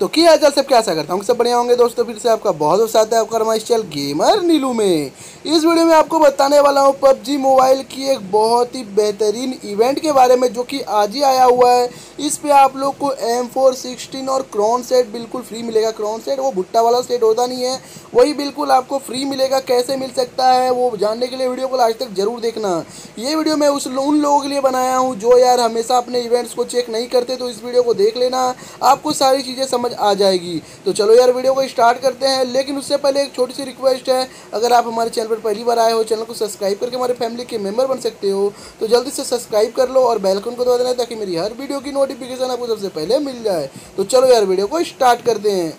तो की हाल चाल सब क्या करता हूँ? सब बढ़िया होंगे दोस्तों, फिर से आपका बहुत बहुत साथ है आपका रमाइश चल गेमर नीलू में। इस वीडियो में आपको बताने वाला हूँ, पबजी मोबाइल की एक बहुत ही बेहतरीन इवेंट के बारे में, जो कि आज ही आया हुआ है। इस पे आप लोग को एम फोर सिक्सटीन और क्रॉन सेट बिल्कुल फ्री मिलेगा। क्रॉन सेट वो भुट्टा वाला सेट होता नहीं है, वही बिल्कुल आपको फ्री मिलेगा। कैसे मिल सकता है वो जानने के लिए वीडियो को आज तक ज़रूर देखना। ये वीडियो मैं उस उन लोगों के लिए बनाया हूँ, जो यार हमेशा अपने इवेंट्स को चेक नहीं करते तो इस वीडियो को देख लेना। आपको सारी चीज़ें समझ आ जाएगी। तो चलो यार, वीडियो को स्टार्ट करते हैं, लेकिन उससे पहले एक छोटी सी रिक्वेस्ट है, अगर आप हमारे चैनल पर पहली बार आए हो, चैनल को सब्सक्राइब करके हमारे फैमिली के मेंबर बन सकते हो तो जल्दी से सब्सक्राइब कर लो और बेलकन को दबा देना ताकि मेरी हर वीडियो की नोटिफिकेशन आपको सबसे पहले मिल जाए। तो चलो यार, वीडियो को स्टार्ट करते हैं।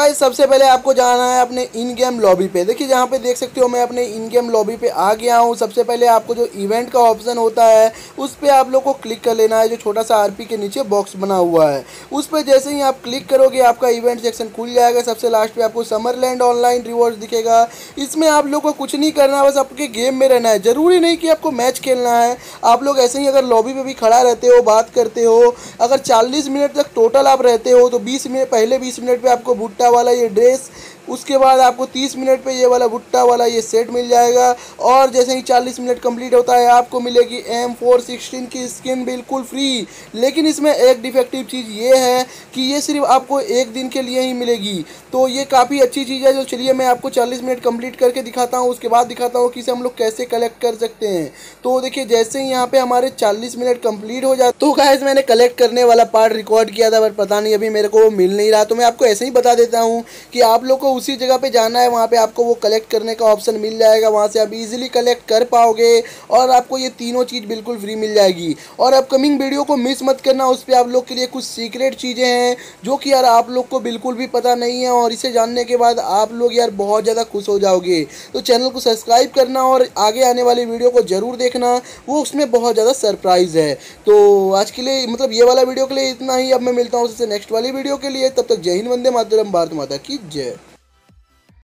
गाइज़ सबसे पहले आपको जाना है अपने इन गेम लॉबी पे। देखिए, जहाँ पे देख सकते हो मैं अपने इन गेम लॉबी पे आ गया हूँ। सबसे पहले आपको जो इवेंट का ऑप्शन होता है, उस पर आप लोग को क्लिक कर लेना है, जो छोटा सा आरपी के नीचे बॉक्स बना हुआ है। उस पर जैसे ही आप क्लिक करोगे, आपका इवेंट सेक्शन खुल जाएगा। सबसे लास्ट पे आपको समरलैंड ऑनलाइन रिवॉर्ड दिखेगा। इसमें आप लोग को कुछ नहीं करना, बस आपके गेम में रहना है। ज़रूरी नहीं कि आपको मैच खेलना है। आप लोग ऐसे ही अगर लॉबी पे भी खड़ा रहते हो, बात करते हो, अगर चालीस मिनट तक टोटल आप रहते हो तो बीस मिनट, पहले बीस मिनट पर आपको भुट्टा वाला ये ड्रेस उसके बाद आपको 30 मिनट पे ये वाला भुट्टा वाला ये सेट मिल जाएगा। और जैसे ही 40 मिनट कंप्लीट होता है, आपको मिलेगी एम फोर सिक्सटीन की स्किन बिल्कुल फ्री लेकिन इसमें एक डिफेक्टिव चीज़ ये है कि ये सिर्फ़ आपको एक दिन के लिए ही मिलेगी। तो ये काफ़ी अच्छी चीज़ है, जो चलिए मैं आपको 40 मिनट कंप्लीट करके दिखाता हूँ। उसके बाद दिखाता हूँ कि इसे हम लोग कैसे कलेक्ट कर सकते हैं। तो देखिए, जैसे ही यहाँ पे हमारे चालीस मिनट कंप्लीट हो जाए तो गैस मैंने कलेक्ट करने वाला पार्ट रिकॉर्ड किया था, पर पता नहीं अभी मेरे को मिल नहीं रहा। तो मैं आपको ऐसे ही बता देता हूँ कि आप लोग को उसी जगह पे जाना है, वहाँ पे आपको वो कलेक्ट करने का ऑप्शन मिल जाएगा, वहाँ से आप इजीली कलेक्ट कर पाओगे और आपको ये तीनों चीज़ बिल्कुल फ्री मिल जाएगी। और अपकमिंग वीडियो को मिस मत करना, उस पर आप लोग के लिए कुछ सीक्रेट चीज़ें हैं, जो कि यार आप लोग को बिल्कुल भी पता नहीं है और इसे जानने के बाद आप लोग यार बहुत ज़्यादा खुश हो जाओगे। तो चैनल को सब्सक्राइब करना और आगे आने वाली वीडियो को ज़रूर देखना, वो उसमें बहुत ज़्यादा सरप्राइज़ है। तो आज के लिए मतलब ये वाला वीडियो के लिए इतना ही, अब मैं मिलता हूँ उससे नेक्स्ट वाली वीडियो के लिए, तब तक जय हिंद, वंदे मातरम, भारत माता की जय।